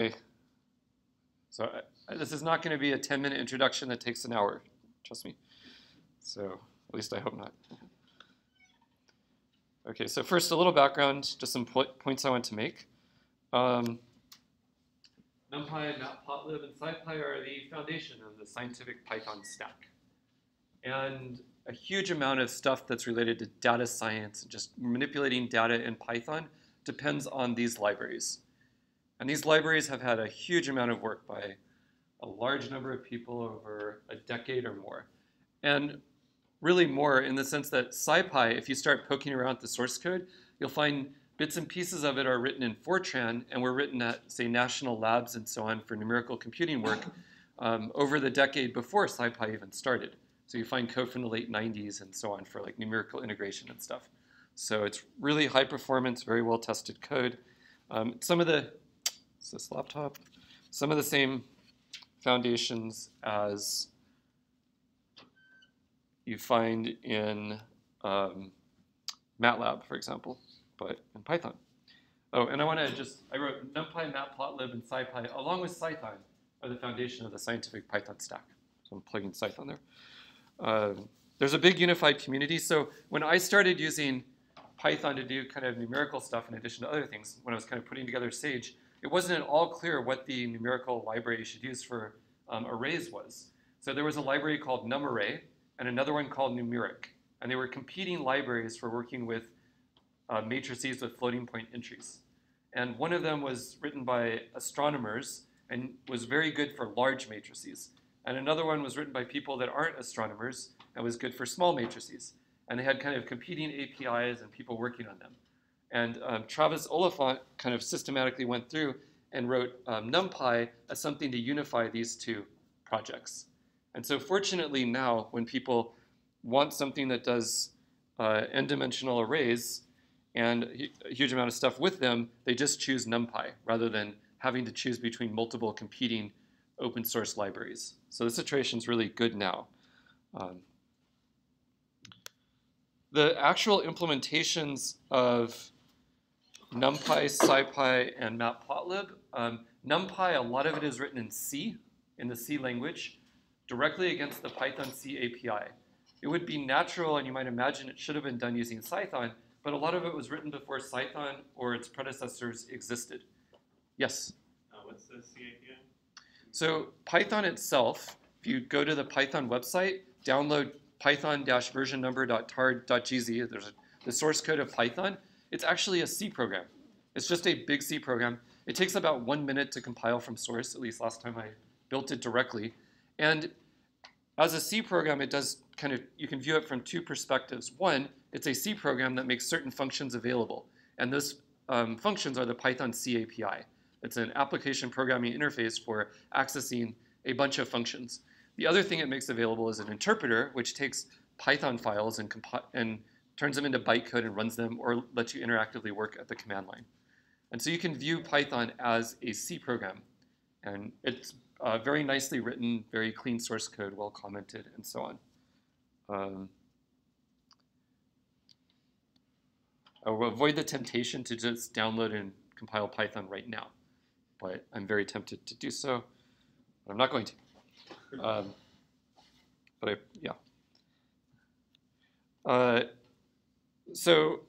Okay. So I, this is not going to be a 10 minute introduction that takes an hour, trust me. So at least I hope not. Okay, so first a little background, just some po points I want to make. Um, NumPy, Matplotlib, and SciPy are the foundation of the scientific Python stack. And a huge amount of stuff that's related to data science and just manipulating data in Python depends on these libraries. And these libraries have had a huge amount of work by a large number of people over a decade or more. And really more in the sense that SciPy, if you start poking around the source code, you'll find bits and pieces of it are written in Fortran and were written at, say, national labs and so on for numerical computing work um, over the decade before SciPy even started. So you find code from the late 90s and so on for like numerical integration and stuff. So it's really high performance, very well tested code. Um, some of the, is this laptop? Some of the same foundations as you find in um, MATLAB, for example, but in Python. Oh, and I want to just, I wrote NumPy, Matplotlib, and SciPy, along with Cython, are the foundation of the scientific Python stack. So I'm plugging Cython there. Uh, there's a big unified community. So when I started using Python to do kind of numerical stuff in addition to other things, when I was kind of putting together Sage, it wasn't at all clear what the numerical library you should use for um, arrays was. So there was a library called NumArray and another one called Numeric. And they were competing libraries for working with uh, matrices with floating point entries. And one of them was written by astronomers and was very good for large matrices. And another one was written by people that aren't astronomers and was good for small matrices. And they had kind of competing APIs and people working on them. And um, Travis Oliphant kind of systematically went through and wrote um, NumPy as something to unify these two projects. And so fortunately now, when people want something that does uh, n-dimensional arrays and a huge amount of stuff with them, they just choose NumPy rather than having to choose between multiple competing open source libraries. So the situation is really good now. Um, the actual implementations of NumPy, SciPy, and Matplotlib, um, NumPy, a lot of it is written in C, in the C language, directly against the Python C API. It would be natural, and you might imagine it should have been done using Cython, but a lot of it was written before Cython or its predecessors existed. Yes? Uh, what's the C API? So Python itself, if you go to the Python website, download python-version number.tar.gz, there's a, the source code of Python, it's actually a C program. It's just a big C program. It takes about one minute to compile from source, at least last time I built it directly. And as a C program, it does kind of, you can view it from two perspectives. One, it's a C program that makes certain functions available. And those um, functions are the Python C API. It's an application programming interface for accessing a bunch of functions. The other thing it makes available is an interpreter, which takes Python files and, and turns them into bytecode and runs them or lets you interactively work at the command line. And so you can view Python as a C program. And it's uh, very nicely written, very clean source code, well commented, and so on. Um, I will avoid the temptation to just download and compile Python right now but I'm very tempted to do so. But I'm not going to. Um, but I, yeah. Uh, so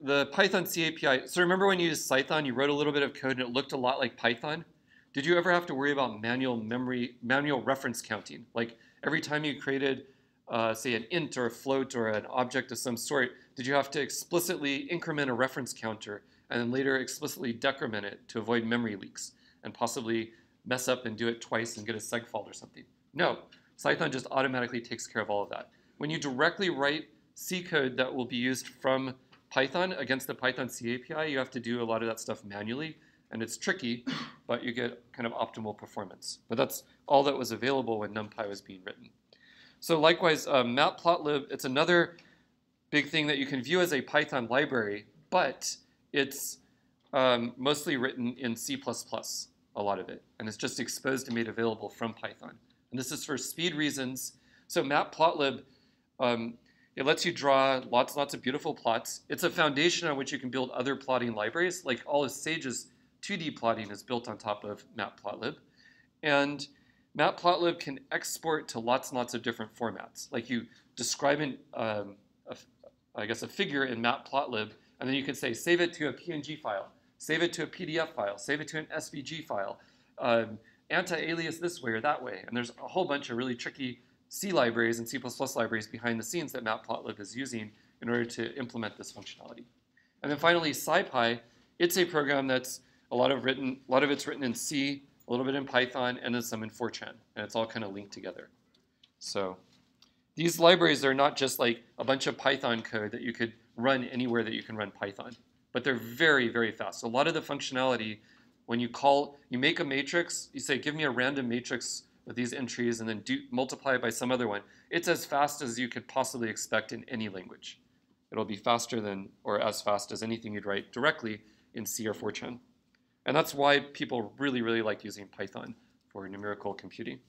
the Python C API. So remember when you used Cython, you wrote a little bit of code and it looked a lot like Python. Did you ever have to worry about manual memory, manual reference counting? Like every time you created, uh, say, an int or a float or an object of some sort, did you have to explicitly increment a reference counter and then later explicitly decrement it to avoid memory leaks and possibly mess up and do it twice and get a seg fault or something. No, Cython just automatically takes care of all of that. When you directly write C code that will be used from Python against the Python C API, you have to do a lot of that stuff manually, and it's tricky, but you get kind of optimal performance. But that's all that was available when NumPy was being written. So likewise, uh, Matplotlib, it's another big thing that you can view as a Python library, but it's um, mostly written in C++, a lot of it, and it's just exposed and made available from Python. And this is for speed reasons. So Matplotlib, um, it lets you draw lots and lots of beautiful plots. It's a foundation on which you can build other plotting libraries. Like all of Sage's 2D plotting is built on top of Matplotlib. And Matplotlib can export to lots and lots of different formats. Like you describe an, um, a, I guess, a figure in Matplotlib, and then you can say, save it to a PNG file, save it to a PDF file, save it to an SVG file, um, anti-alias this way or that way. And there's a whole bunch of really tricky C libraries and C++ libraries behind the scenes that Matplotlib is using in order to implement this functionality. And then finally, SciPy, it's a program that's a lot of written, a lot of it's written in C, a little bit in Python, and then some in Fortran, and it's all kind of linked together. So these libraries are not just like a bunch of Python code that you could run anywhere that you can run Python, but they're very, very fast. So a lot of the functionality, when you call, you make a matrix, you say, give me a random matrix these entries and then do, multiply it by some other one. It's as fast as you could possibly expect in any language. It'll be faster than, or as fast as anything you'd write directly in C or Fortran. And that's why people really, really like using Python for numerical computing.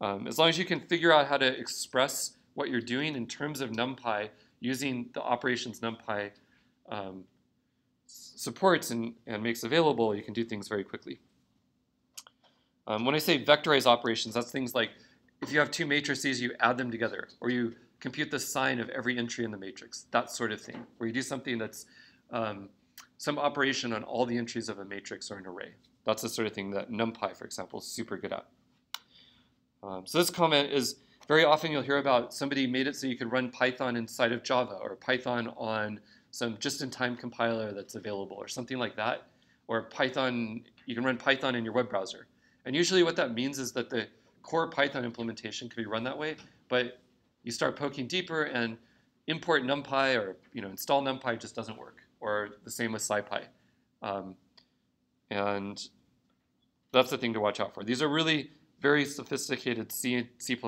Um, as long as you can figure out how to express what you're doing in terms of NumPy using the operations NumPy um, supports and, and makes available, you can do things very quickly. Um, when I say vectorize operations, that's things like if you have two matrices, you add them together, or you compute the sine of every entry in the matrix, that sort of thing, where you do something that's um, some operation on all the entries of a matrix or an array. That's the sort of thing that NumPy, for example, is super good at. Um, so this comment is very often you'll hear about somebody made it so you could run Python inside of Java or Python on some just-in-time compiler that's available or something like that. Or Python, you can run Python in your web browser. And usually what that means is that the core Python implementation can be run that way, but you start poking deeper and import NumPy or you know install NumPy just doesn't work, or the same with SciPy. Um, and that's the thing to watch out for. These are really very sophisticated C, C++, and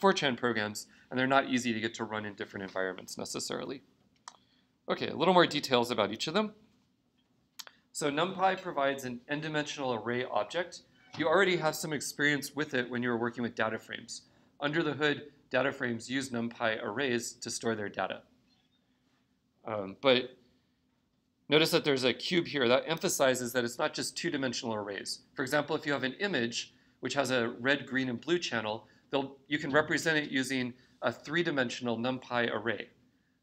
Fortran programs, and they're not easy to get to run in different environments necessarily. Okay, a little more details about each of them. So NumPy provides an n-dimensional array object you already have some experience with it when you were working with data frames. Under the hood, data frames use NumPy arrays to store their data. Um, but notice that there's a cube here that emphasizes that it's not just two-dimensional arrays. For example, if you have an image which has a red, green, and blue channel, you can represent it using a three-dimensional NumPy array.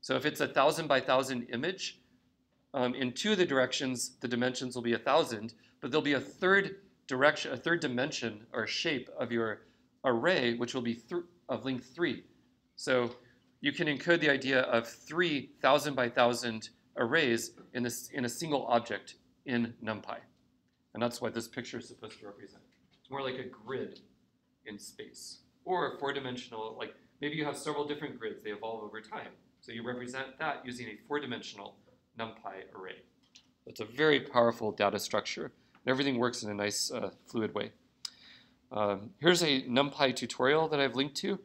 So if it's a 1,000 by 1,000 image, um, in two of the directions, the dimensions will be 1,000, but there'll be a third direction, a third dimension or shape of your array, which will be of length three. So you can encode the idea of three thousand by thousand arrays in, this, in a single object in NumPy. And that's what this picture is supposed to represent. It's more like a grid in space. Or four-dimensional, like maybe you have several different grids, they evolve over time. So you represent that using a four-dimensional NumPy array. That's a very powerful data structure everything works in a nice uh, fluid way. Um, here's a NumPy tutorial that I've linked to.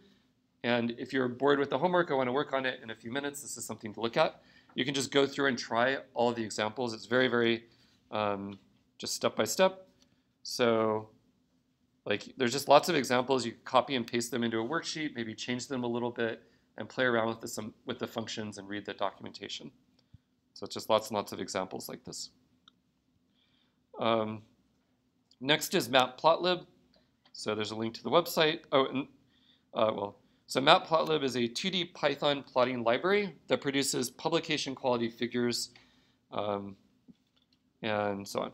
And if you're bored with the homework, I want to work on it in a few minutes, this is something to look at. You can just go through and try all the examples. It's very, very um, just step by step. So like there's just lots of examples. You copy and paste them into a worksheet, maybe change them a little bit, and play around with the, some, with the functions and read the documentation. So it's just lots and lots of examples like this. Um, next is Matplotlib. So there's a link to the website. Oh, and, uh, well, so Matplotlib is a 2D Python plotting library that produces publication quality figures um, and so on.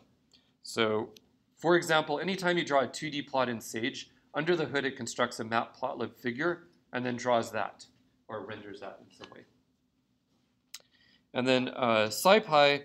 So for example, anytime you draw a 2D plot in Sage, under the hood it constructs a Matplotlib figure and then draws that or renders that in some way. And then uh, SciPy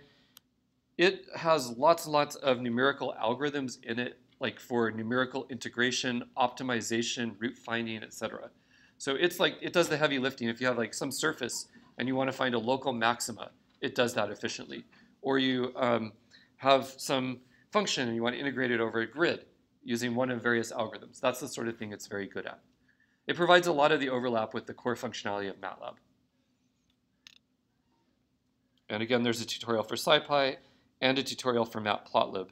it has lots and lots of numerical algorithms in it, like for numerical integration, optimization, root finding, etc. So it's like it does the heavy lifting. If you have like some surface and you want to find a local maxima, it does that efficiently. Or you um, have some function and you want to integrate it over a grid using one of various algorithms. That's the sort of thing it's very good at. It provides a lot of the overlap with the core functionality of MATLAB. And again, there's a tutorial for SciPy and a tutorial for Matplotlib.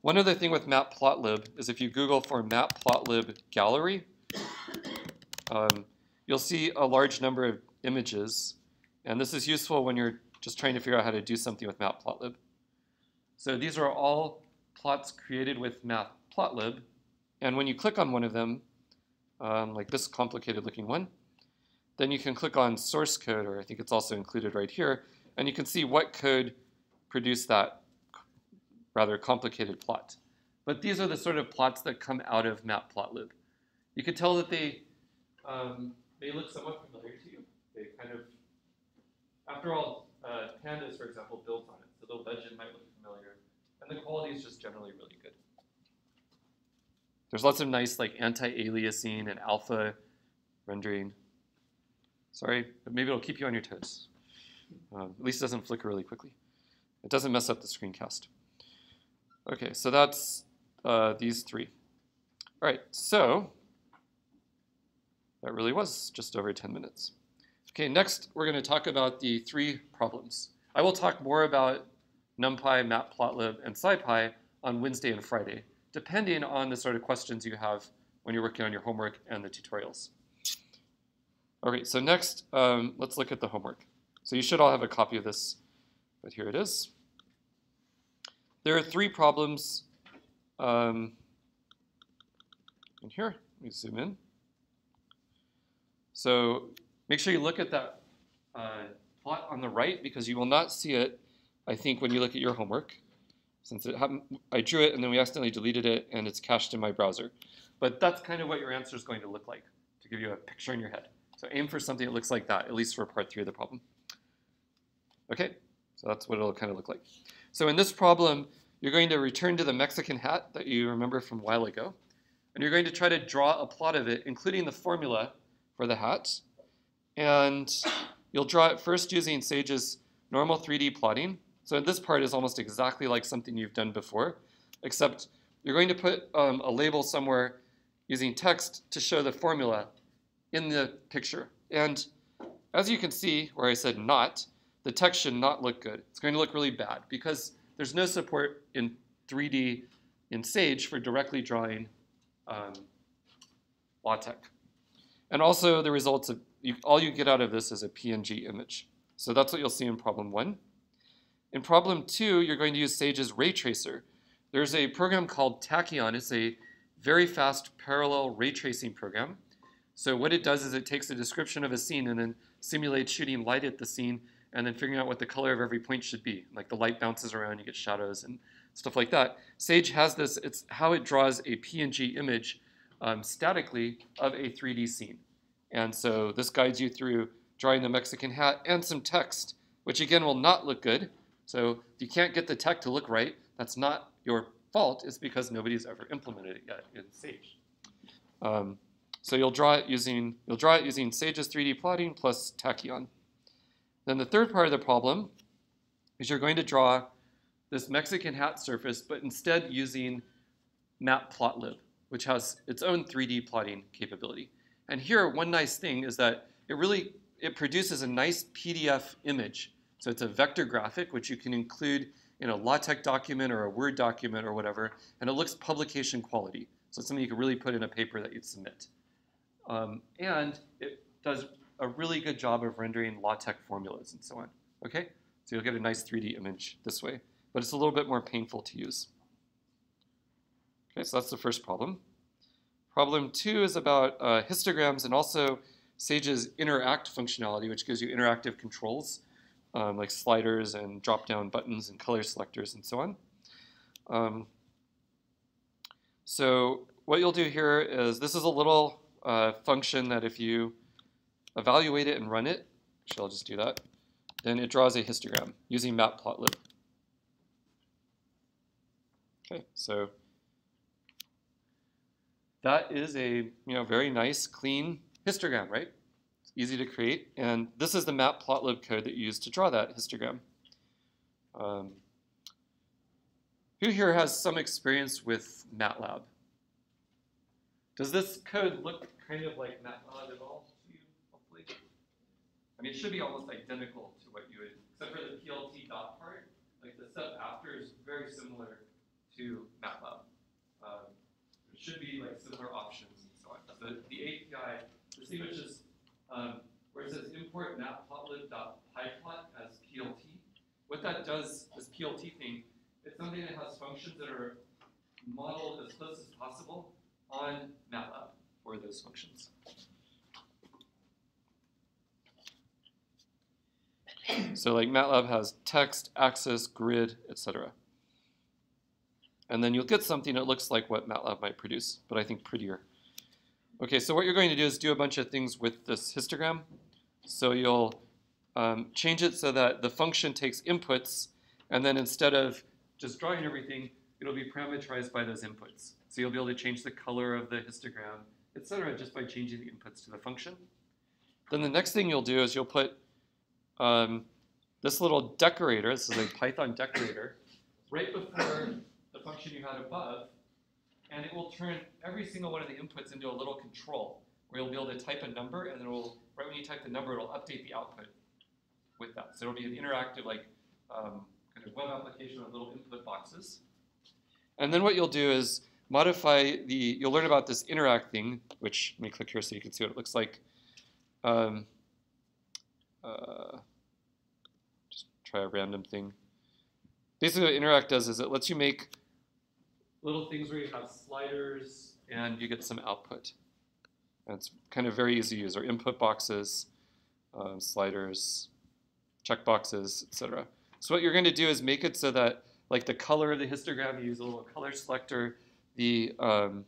One other thing with Matplotlib is if you Google for Matplotlib gallery, um, you'll see a large number of images. And this is useful when you're just trying to figure out how to do something with Matplotlib. So these are all plots created with Matplotlib, and when you click on one of them, um, like this complicated looking one, then you can click on source code, or I think it's also included right here, and you can see what code produced that rather complicated plot. But these are the sort of plots that come out of Matplotlib. You can tell that they um, they look somewhat familiar to you. They kind of, after all, uh, pandas, for example, built on it, so the legend might look familiar, and the quality is just generally really good. There's lots of nice like anti-aliasing and alpha rendering. Sorry, but maybe it'll keep you on your toes. Um, at least it doesn't flicker really quickly. It doesn't mess up the screencast. Okay, so that's uh, these three. All right, so that really was just over 10 minutes. Okay, next we're going to talk about the three problems. I will talk more about NumPy, Matplotlib, and SciPy on Wednesday and Friday, depending on the sort of questions you have when you're working on your homework and the tutorials. Okay, so next, um, let's look at the homework. So you should all have a copy of this, but here it is. There are three problems um, in here. Let me zoom in. So make sure you look at that uh, plot on the right because you will not see it, I think, when you look at your homework. Since it happened, I drew it and then we accidentally deleted it and it's cached in my browser. But that's kind of what your answer is going to look like to give you a picture in your head. So aim for something that looks like that, at least for part three of the problem. Okay, so that's what it'll kind of look like. So in this problem, you're going to return to the Mexican hat that you remember from a while ago, and you're going to try to draw a plot of it, including the formula for the hat. And you'll draw it first using Sage's normal 3D plotting. So this part is almost exactly like something you've done before, except you're going to put um, a label somewhere using text to show the formula in the picture. And as you can see, where I said not, the text should not look good. It's going to look really bad because there's no support in 3D in Sage for directly drawing um, LaTeX. And also the results of, you, all you get out of this is a PNG image. So that's what you'll see in problem one. In problem two, you're going to use Sage's ray tracer. There's a program called Tachyon. It's a very fast parallel ray tracing program. So what it does is it takes a description of a scene and then simulates shooting light at the scene and then figuring out what the color of every point should be. Like the light bounces around, you get shadows and stuff like that. Sage has this, it's how it draws a PNG image um, statically of a 3D scene. And so this guides you through drawing the Mexican hat and some text, which again will not look good. So if you can't get the text to look right, that's not your fault. It's because nobody's ever implemented it yet in Sage. Um, so you'll draw it using you'll draw it using Sage's 3D plotting plus Tachyon. Then the third part of the problem is you're going to draw this Mexican hat surface, but instead using Matplotlib which has its own 3D plotting capability. And here, one nice thing is that it really it produces a nice PDF image. So it's a vector graphic, which you can include in a LaTeX document or a Word document or whatever, and it looks publication quality. So it's something you can really put in a paper that you'd submit. Um, and it does a really good job of rendering LaTeX formulas and so on. Okay, so you'll get a nice 3D image this way, but it's a little bit more painful to use. Okay, so that's the first problem. Problem two is about uh, histograms and also Sage's interact functionality, which gives you interactive controls um, like sliders and drop-down buttons and color selectors and so on. Um, so what you'll do here is this is a little uh, function that if you evaluate it and run it, I'll just do that, then it draws a histogram using matplotlib. Okay, so that is a you know very nice, clean histogram, right? It's easy to create, and this is the matplotlib code that you use to draw that histogram. Um, who here has some experience with MATLAB? Does this code look kind of like MATLAB at all? I mean, it should be almost identical to what you would, except for the PLT dot part. Like the step after is very similar to MATLAB. Um, should be like similar options and so on. So the API, the thing which is um, where it says import matplotlib.pyplot as PLT, what that does, this PLT thing, it's something that has functions that are modeled as close as possible on MATLAB for those functions. So like MATLAB has text, axis, grid, etc. And then you'll get something that looks like what MATLAB might produce, but I think prettier. Okay, so what you're going to do is do a bunch of things with this histogram. So you'll um, change it so that the function takes inputs, and then instead of just drawing everything, it'll be parameterized by those inputs. So you'll be able to change the color of the histogram, etc., just by changing the inputs to the function. Then the next thing you'll do is you'll put um, this little decorator, this is a Python decorator, right before the function you had above, and it will turn every single one of the inputs into a little control, where you'll be able to type a number, and then it will, right when you type the number, it'll update the output with that. So it'll be an interactive, like, um, kind of web application with little input boxes. And then what you'll do is modify the, you'll learn about this interact thing, which, let me click here so you can see what it looks like. Um, uh, try a random thing. Basically what interact does is it lets you make little things where you have sliders and you get some output. And it's kind of very easy to use, or input boxes, um, sliders, checkboxes, etc. So what you're going to do is make it so that like the color of the histogram, you use a little color selector, the um,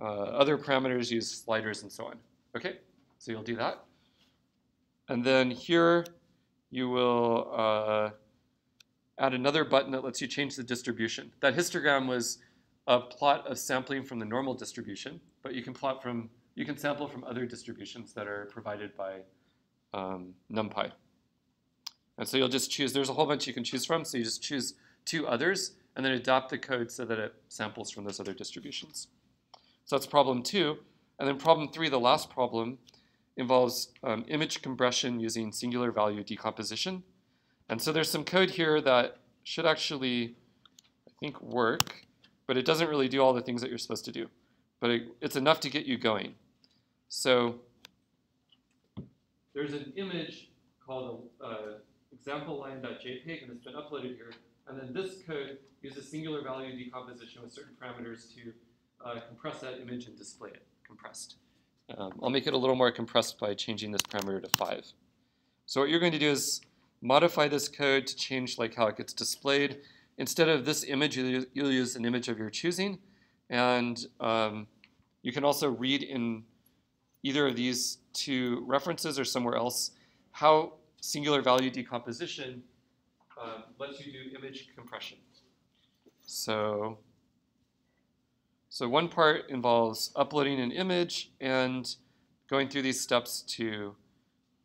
uh, other parameters use sliders and so on. Okay, so you'll do that. And then here you will uh, add another button that lets you change the distribution. That histogram was a plot of sampling from the normal distribution, but you can plot from, you can sample from other distributions that are provided by um, NumPy. And so you'll just choose, there's a whole bunch you can choose from, so you just choose two others and then adapt the code so that it samples from those other distributions. So that's problem two. And then problem three, the last problem, involves um, image compression using singular value decomposition. And so there's some code here that should actually, I think, work, but it doesn't really do all the things that you're supposed to do. But it, it's enough to get you going. So there's an image called uh, example-line.jpg, and it's been uploaded here. And then this code uses singular value decomposition with certain parameters to uh, compress that image and display it compressed. Um, I'll make it a little more compressed by changing this parameter to 5. So what you're going to do is modify this code to change like how it gets displayed. Instead of this image, you'll, use an image of your choosing. And um, you can also read in either of these two references or somewhere else how singular value decomposition uh, lets you do image compression. So so one part involves uploading an image and going through these steps to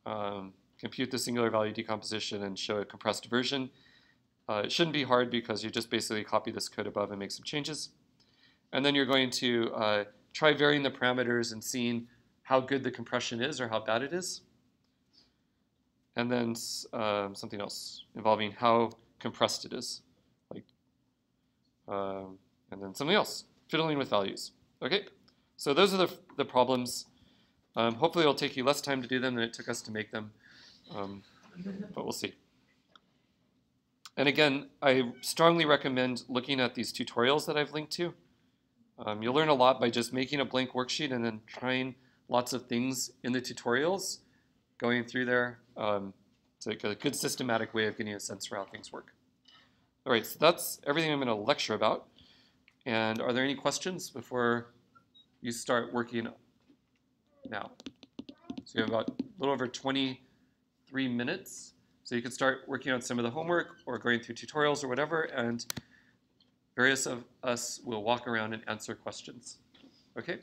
um, compute the singular value decomposition and show a compressed version. Uh, it shouldn't be hard because you just basically copy this code above and make some changes. And then you're going to uh, try varying the parameters and seeing how good the compression is or how bad it is. And then um, something else involving how compressed it is. Like, um, and then something else fiddling with values. Okay, so those are the, the problems. Um, hopefully it'll take you less time to do them than it took us to make them, um, but we'll see. And again, I strongly recommend looking at these tutorials that I've linked to. Um, you'll learn a lot by just making a blank worksheet and then trying lots of things in the tutorials, going through there. Um, it's like a good systematic way of getting a sense for how things work. All right, so that's everything I'm going to lecture about. And are there any questions before you start working now? So you have about a little over 23 minutes. So you can start working on some of the homework or going through tutorials or whatever, and various of us will walk around and answer questions. Okay?